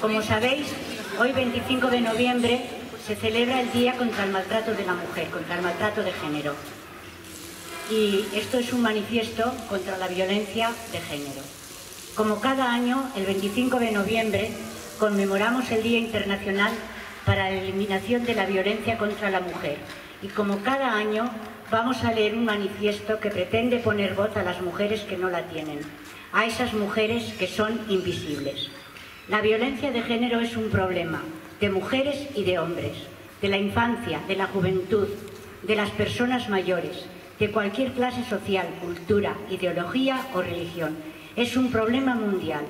Como sabéis, hoy 25 de noviembre se celebra el Día contra el Maltrato de la Mujer, contra el maltrato de género. Y esto es un manifiesto contra la violencia de género. Como cada año, el 25 de noviembre conmemoramos el Día Internacional para la Eliminación de la Violencia contra la Mujer. Y como cada año, vamos a leer un manifiesto que pretende poner voz a las mujeres que no la tienen, a esas mujeres que son invisibles. La violencia de género es un problema de mujeres y de hombres, de la infancia, de la juventud, de las personas mayores, de cualquier clase social, cultura, ideología o religión. Es un problema mundial.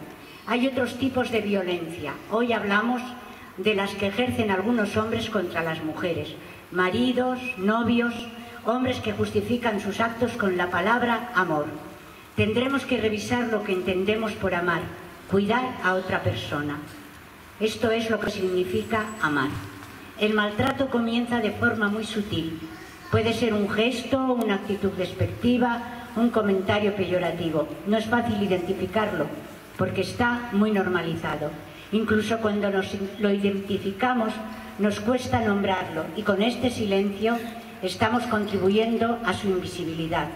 Hay otros tipos de violencia. Hoy hablamos de las que ejercen algunos hombres contra las mujeres, maridos, novios, hombres que justifican sus actos con la palabra amor. Tendremos que revisar lo que entendemos por amar, cuidar a otra persona. Esto es lo que significa amar. El maltrato comienza de forma muy sutil. Puede ser un gesto, una actitud despectiva, un comentario peyorativo. No es fácil identificarlo porque está muy normalizado. Incluso cuando nos lo identificamos nos cuesta nombrarlo y con este silencio estamos contribuyendo a su invisibilidad.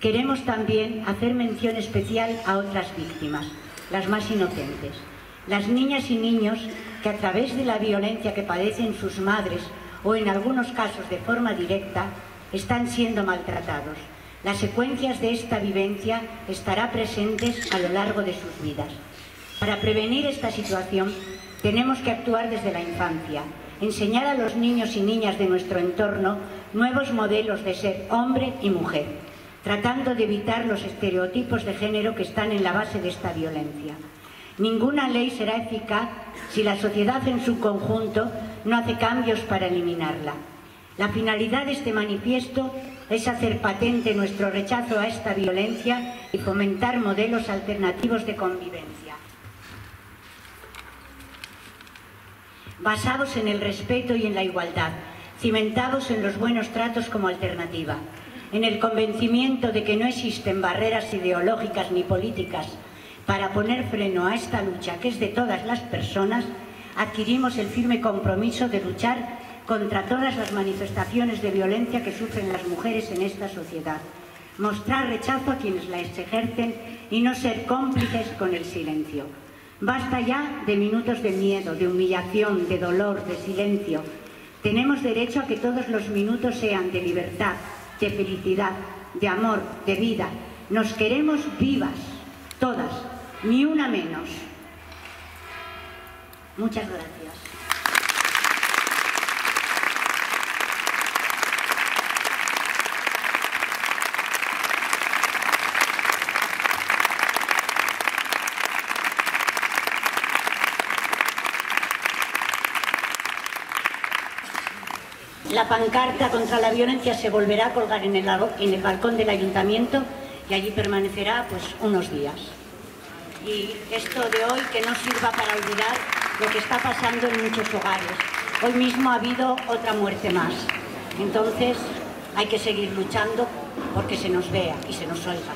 Queremos también hacer mención especial a otras víctimas, las más inocentes, las niñas y niños que a través de la violencia que padecen sus madres o en algunos casos de forma directa están siendo maltratados. Las secuencias de esta vivencia estará presentes a lo largo de sus vidas. Para prevenir esta situación tenemos que actuar desde la infancia, enseñar a los niños y niñas de nuestro entorno nuevos modelos de ser hombre y mujer, tratando de evitar los estereotipos de género que están en la base de esta violencia. Ninguna ley será eficaz si la sociedad en su conjunto no hace cambios para eliminarla. La finalidad de este manifiesto es hacer patente nuestro rechazo a esta violencia y fomentar modelos alternativos de convivencia. basados en el respeto y en la igualdad, cimentados en los buenos tratos como alternativa, en el convencimiento de que no existen barreras ideológicas ni políticas para poner freno a esta lucha que es de todas las personas, adquirimos el firme compromiso de luchar contra todas las manifestaciones de violencia que sufren las mujeres en esta sociedad, mostrar rechazo a quienes la ejercen y no ser cómplices con el silencio. Basta ya de minutos de miedo, de humillación, de dolor, de silencio. Tenemos derecho a que todos los minutos sean de libertad, de felicidad, de amor, de vida. Nos queremos vivas, todas, ni una menos. Muchas gracias. La pancarta contra la violencia se volverá a colgar en el, balcón del ayuntamiento y allí permanecerá pues unos días. Y esto de hoy que no sirva para olvidar lo que está pasando en muchos hogares. Hoy mismo ha habido otra muerte más. Entonces hay que seguir luchando porque se nos vea y se nos oiga.